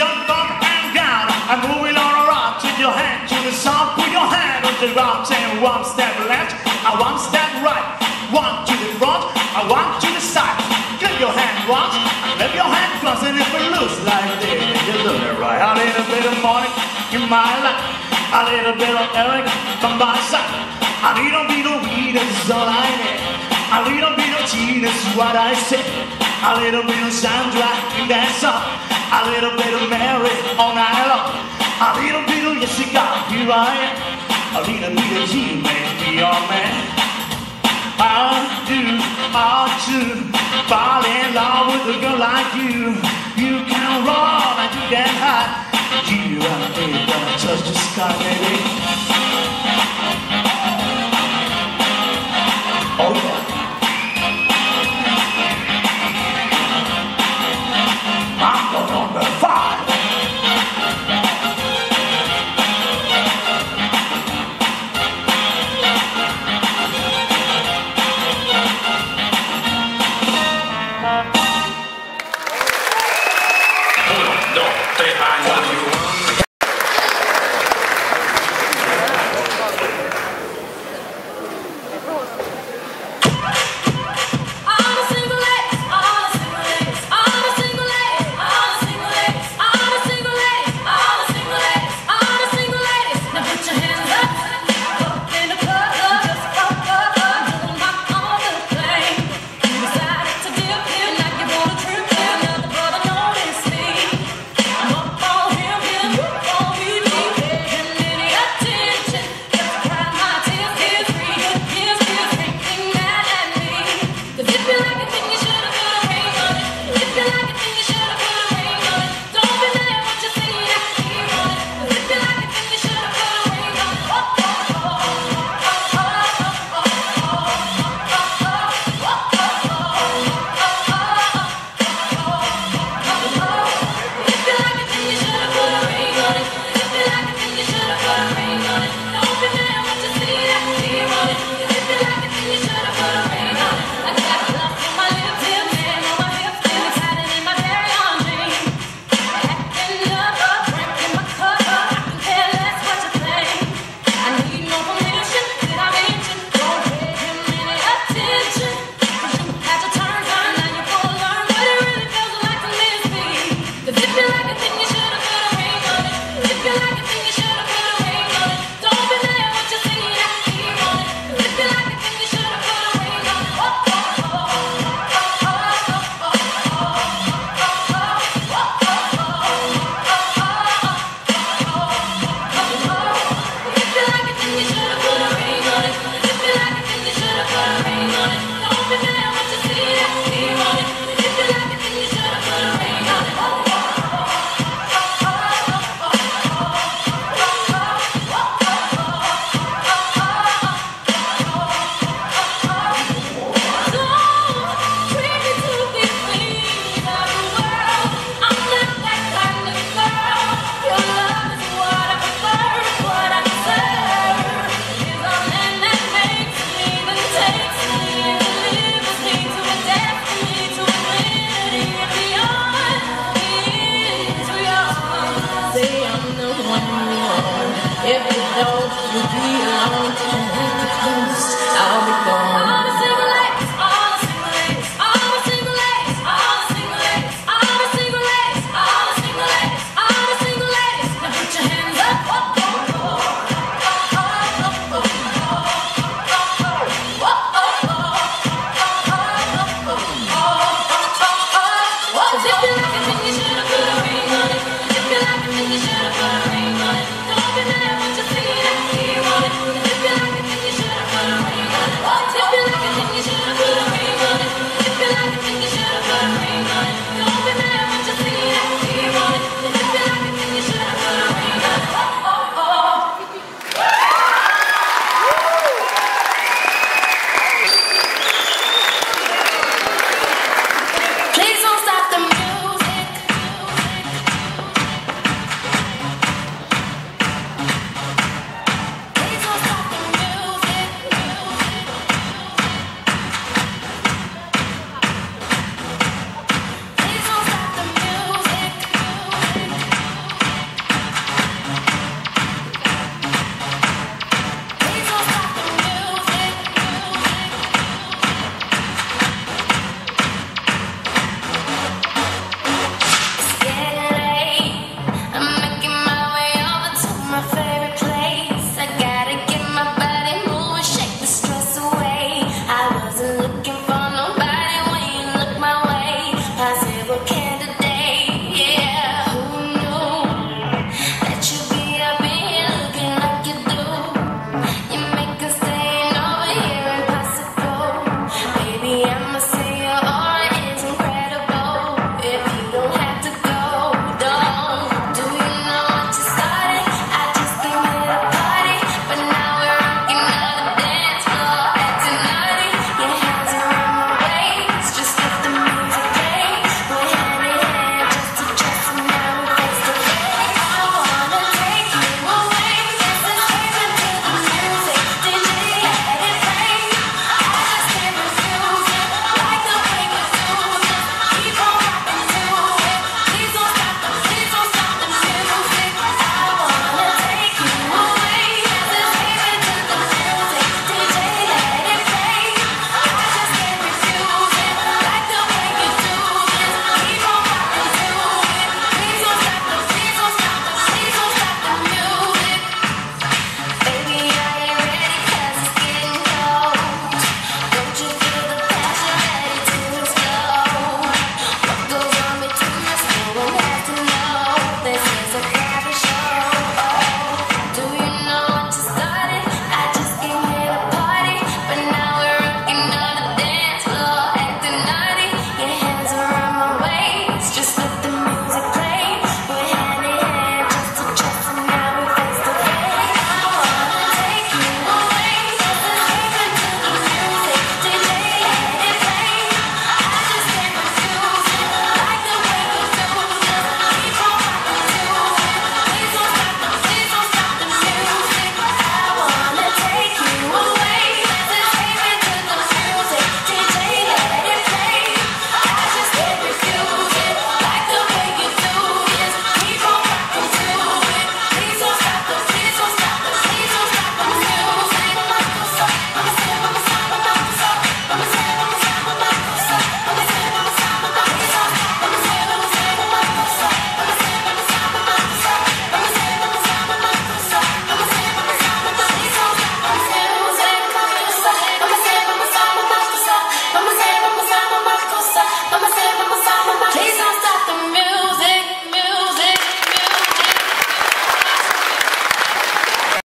Jump up and down and moving on around. Take your hand to the song, put your hand on the ground. Saying one step left, and one step right. One to the front, and one to the side. Get your hand once, let your hand once, and if it looks like this, you do it right. A little bit of money in my life, a little bit of Eric from my side. A little bit of weed is all I need. A little bit of tea, that's what I say. A little bit of Sandra in that song. A little bit of Mary all night long. A little bit of Jessica, here I am. A little bit of you, make me your man. I do, I do fall in love with a girl like you. You can run and you can hide. You and me gonna touch the sky, baby. Uno, dos, tres, años.